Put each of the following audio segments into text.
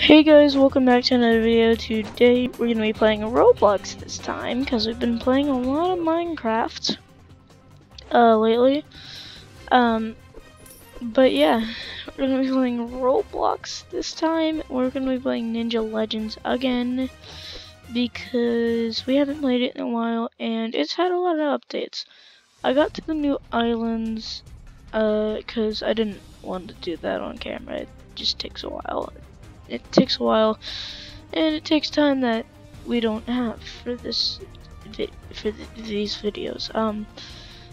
Hey guys, welcome back to another video. Today we're going to be playing Roblox this time because we've been playing a lot of Minecraft uh, lately. Um, but yeah, we're going to be playing Roblox this time. We're going to be playing Ninja Legends again because we haven't played it in a while and it's had a lot of updates. I got to the new islands because uh, I didn't want to do that on camera. It just takes a while it takes a while, and it takes time that we don't have for this for th these videos. Um,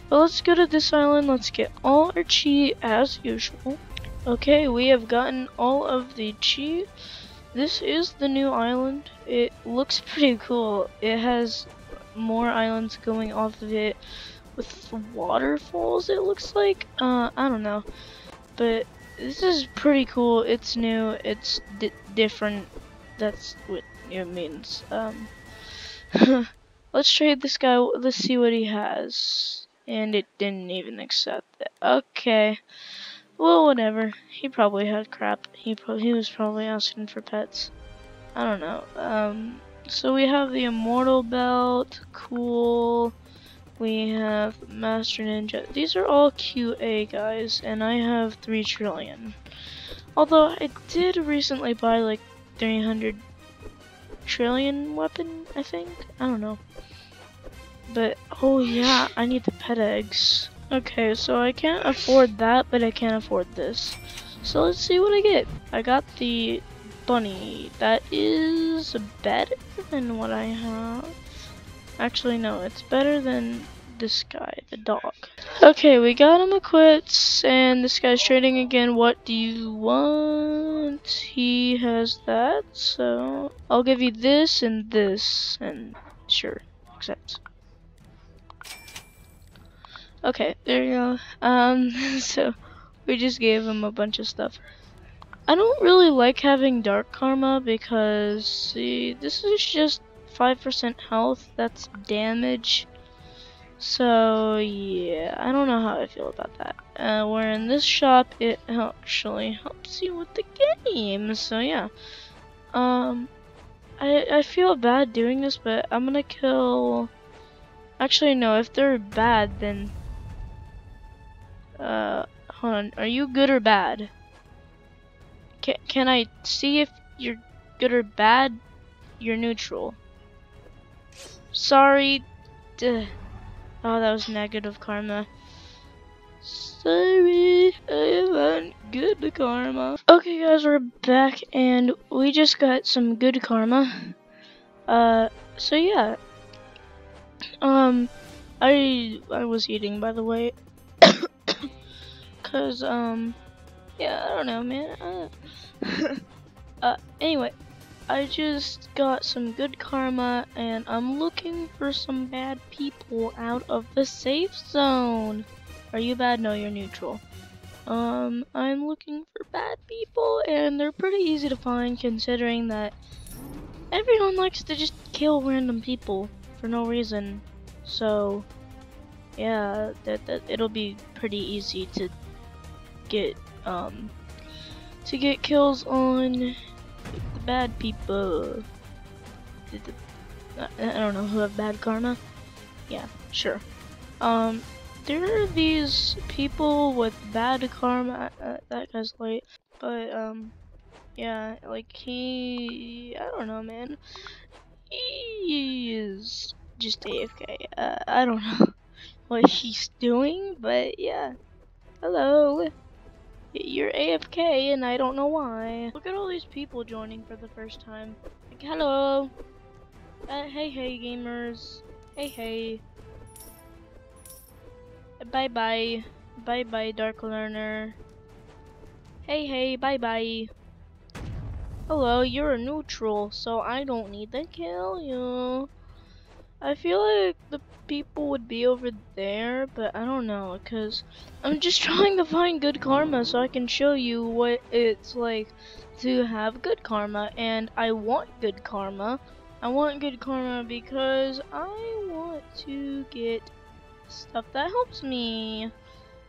but let's go to this island. Let's get all our chi as usual. Okay, we have gotten all of the chi. This is the new island. It looks pretty cool. It has more islands going off of it with waterfalls it looks like. Uh, I don't know. But this is pretty cool. It's new. It's di different. That's what it means. Um, let's trade this guy. Let's see what he has. And it didn't even accept it. Okay. Well, whatever. He probably had crap. He pro he was probably asking for pets. I don't know. Um, so we have the immortal belt. Cool. We have Master Ninja. These are all QA guys, and I have 3 trillion. Although I did recently buy like 300 trillion weapon, I think? I don't know. But, oh yeah, I need the pet eggs. Okay, so I can't afford that, but I can't afford this. So let's see what I get. I got the bunny. That is better than what I have. Actually, no, it's better than this guy, the dog. Okay, we got him equipped, and this guy's trading again. What do you want? He has that, so I'll give you this and this, and sure, accept. Okay, there you go. Um, so we just gave him a bunch of stuff. I don't really like having Dark Karma because, see, this is just 5% health, that's damage. So, yeah, I don't know how I feel about that. Uh, where in this shop, it actually helps you with the game. So, yeah. Um, I, I feel bad doing this, but I'm gonna kill... Actually, no, if they're bad, then... Uh, hold on. Are you good or bad? Can, can I see if you're good or bad? You're neutral. Sorry. Duh. Oh, that was negative karma. Sorry, I haven't good karma. Okay, guys, we're back, and we just got some good karma. Uh, so yeah. Um, I I was eating, by the way, cause um, yeah, I don't know, man. Uh, uh anyway, I just got some good karma and I'm looking for some bad people out of the safe zone. Are you bad? No, you're neutral. Um, I'm looking for bad people and they're pretty easy to find considering that everyone likes to just kill random people for no reason. So, yeah, that, that it'll be pretty easy to get um to get kills on bad people. I don't know who have bad karma. Yeah, sure. Um, there are these people with bad karma. Uh, that guy's late, but um, yeah, like he, I don't know, man. He is just AFK. Uh, I don't know what he's doing, but yeah. Hello. You're AFK and I don't know why. Look at all these people joining for the first time. Like, hello. Uh, hey, hey, gamers. Hey, hey. Bye, bye. Bye, bye, Dark Learner. Hey, hey, bye, bye. Hello, you're a neutral, so I don't need to kill you. I feel like the people would be over there, but I don't know, because I'm just trying to find good karma so I can show you what it's like to have good karma, and I want good karma. I want good karma because I want to get stuff that helps me.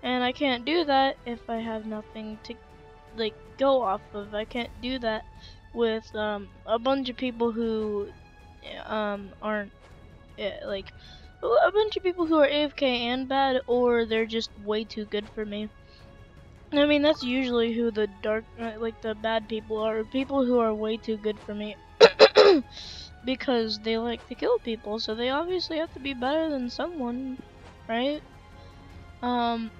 And I can't do that if I have nothing to like go off of. I can't do that with um, a bunch of people who um, aren't uh, like a bunch of people who are AFK and bad, or they're just way too good for me. I mean, that's usually who the dark, uh, like the bad people are. People who are way too good for me. because they like to kill people, so they obviously have to be better than someone, right? Um,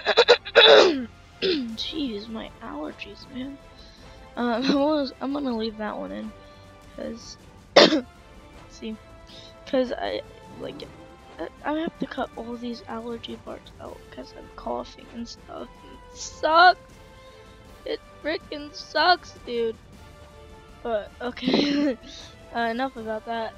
jeez, my allergies, man. Um, I'm gonna leave that one in, cause, see, cause I, like, I have to cut all these allergy parts out, cause I'm coughing and stuff. It sucks! It freaking sucks, dude. But, okay. uh, enough about that.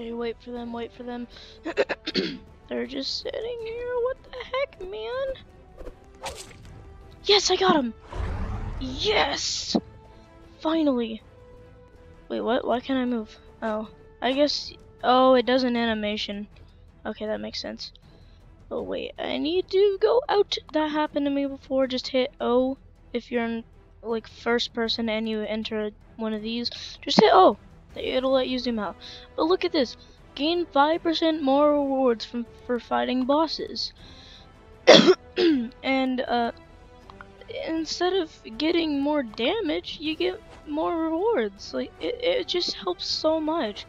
Okay, wait for them, wait for them. They're just sitting here. What the heck, man? Yes, I got him! Yes! Finally! Wait, what? Why can't I move? Oh, I guess... Oh, it does an animation. Okay, that makes sense. Oh, wait. I need to go out. That happened to me before. Just hit O if you're in, like, first person and you enter one of these. Just hit O it'll let you zoom out. But look at this. Gain 5% more rewards from for fighting bosses. and uh, instead of getting more damage, you get more rewards. Like it, it just helps so much.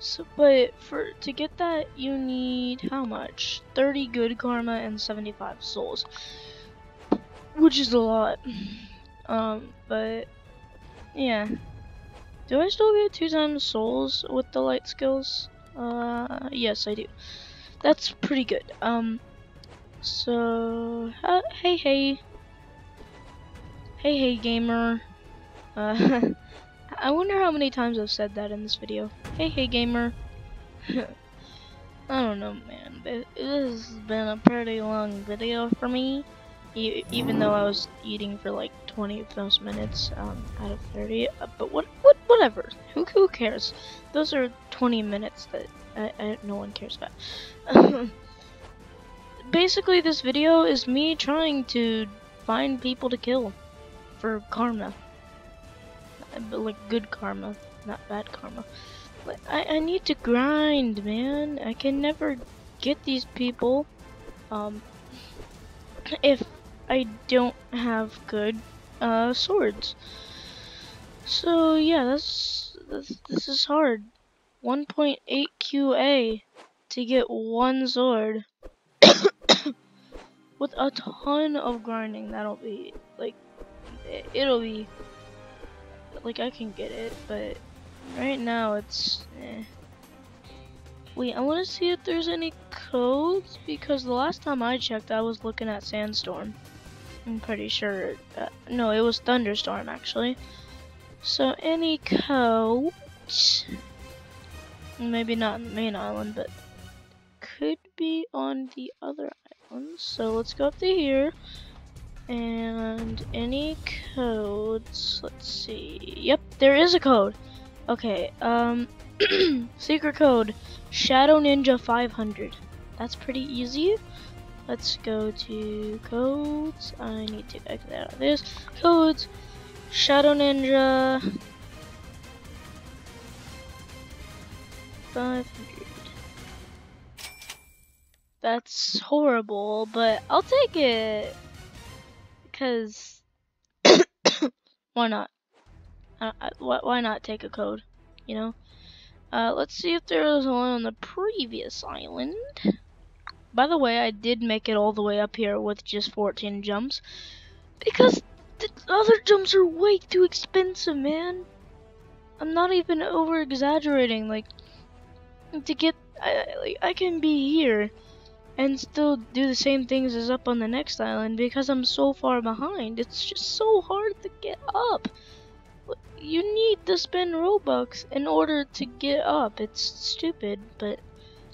So, but for to get that, you need how much? 30 good karma and 75 souls, which is a lot. Um, but yeah. Do I still get two times souls with the light skills? Uh, yes, I do. That's pretty good. Um, so, uh, hey, hey. Hey, hey, gamer. Uh, I wonder how many times I've said that in this video. Hey, hey, gamer. I don't know, man. This has been a pretty long video for me even though I was eating for like 20 of those minutes um, out of 30. Uh, but what, what, whatever. Who, who cares? Those are 20 minutes that I, I, no one cares about. Basically, this video is me trying to find people to kill for karma. Uh, but like good karma, not bad karma. I, I need to grind, man. I can never get these people. Um, if I don't have good uh, swords. So yeah, that's, that's this is hard. 1.8 QA to get one sword with a ton of grinding. That'll be like it'll be like I can get it, but right now it's. Eh. Wait, I want to see if there's any codes because the last time I checked, I was looking at Sandstorm. I'm pretty sure. Uh, no, it was thunderstorm actually. So any codes, maybe not in the main island, but could be on the other islands. So let's go up to here. And any codes, let's see. Yep, there is a code. Okay, um, secret code, Shadow Ninja 500. That's pretty easy. Let's go to codes. I need to exit out of this. Codes, Shadow Ninja 500. That's horrible, but I'll take it. Because, why not? Uh, why not take a code, you know? Uh, let's see if there was one on the previous island. By the way, I did make it all the way up here with just 14 jumps. Because the other jumps are way too expensive, man. I'm not even over exaggerating. Like, to get, I, like, I can be here and still do the same things as up on the next island because I'm so far behind. It's just so hard to get up. You need to spend Robux in order to get up. It's stupid, but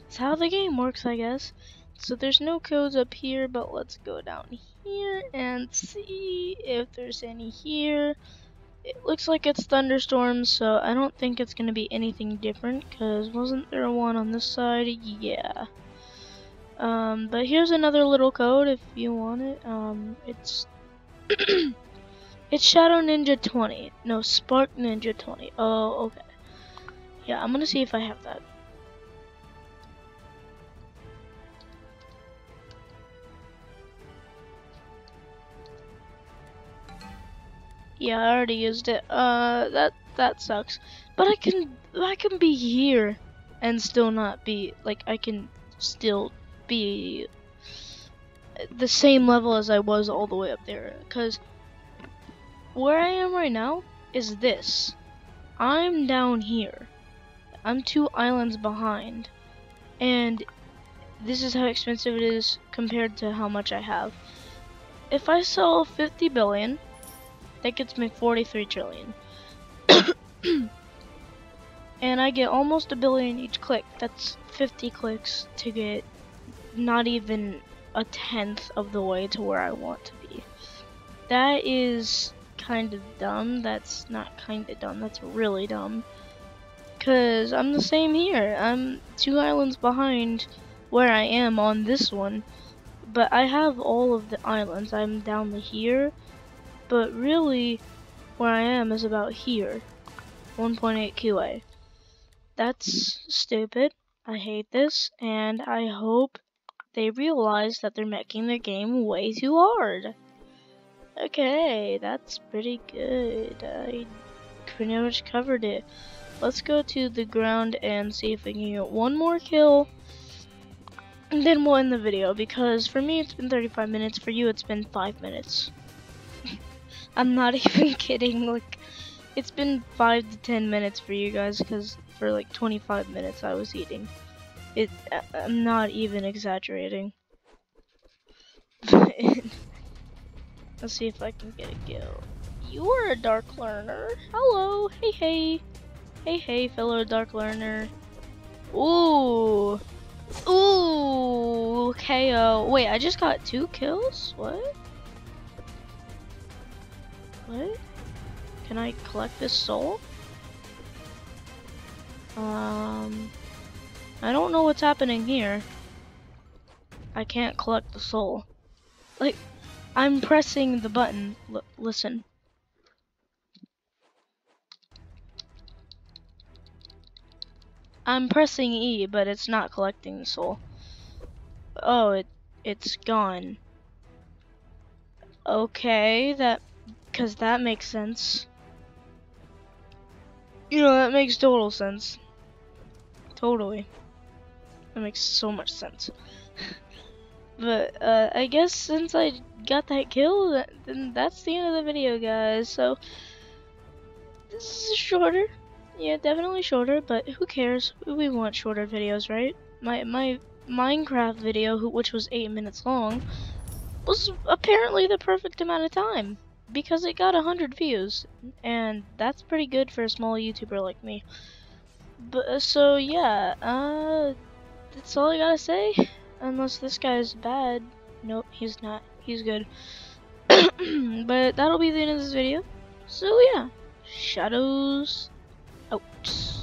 it's how the game works, I guess. So there's no codes up here, but let's go down here and see if there's any here. It looks like it's thunderstorms, so I don't think it's going to be anything different, because wasn't there one on this side? Yeah. Um, but here's another little code if you want it. Um, it's it's Shadow Ninja 20. No, Spark Ninja 20. Oh, okay. Yeah, I'm gonna see if I have that. Yeah, I already used it. Uh, that that sucks. But I can I can be here and still not be like I can still be the same level as I was all the way up there. Because where I am right now is this. I'm down here. I'm two islands behind. And this is how expensive it is compared to how much I have. If I sell 50 billion, that gets me 43 trillion. and I get almost a billion each click. That's 50 clicks to get not even a tenth of the way to where I want to be. That is kind of dumb. That's not kind of dumb. That's really dumb. Because I'm the same here. I'm two islands behind where I am on this one. But I have all of the islands. I'm down here. But really, where I am is about here. 1.8 QA. That's stupid. I hate this. And I hope they realize that they're making their game way too hard. Okay, that's pretty good. I pretty much covered it. Let's go to the ground and see if we can get one more kill. And then we'll end the video because for me it's been 35 minutes, for you it's been 5 minutes. I'm not even kidding, like it's been 5 to 10 minutes for you guys because for like 25 minutes I was eating. It, I'm not even exaggerating. Let's see if I can get a kill. You are a dark learner. Hello. Hey, hey. Hey, hey, fellow dark learner. Ooh. Ooh. KO. Wait, I just got two kills? What? What? Can I collect this soul? Um... I don't know what's happening here. I can't collect the soul. Like, I'm pressing the button. L listen. I'm pressing E, but it's not collecting the soul. Oh, it it's gone. Okay, that cuz that makes sense. You know, that makes total sense. Totally. That makes so much sense. but uh, I guess since I got that kill, then that's the end of the video, guys. So this is shorter. Yeah, definitely shorter, but who cares? We want shorter videos, right? My my Minecraft video, which was eight minutes long, was apparently the perfect amount of time because it got 100 views and that's pretty good for a small YouTuber like me. But uh, so yeah, uh that's all I got to say unless this guy's bad. Nope, he's not. He's good. but that'll be the end of this video. So yeah, shadows out.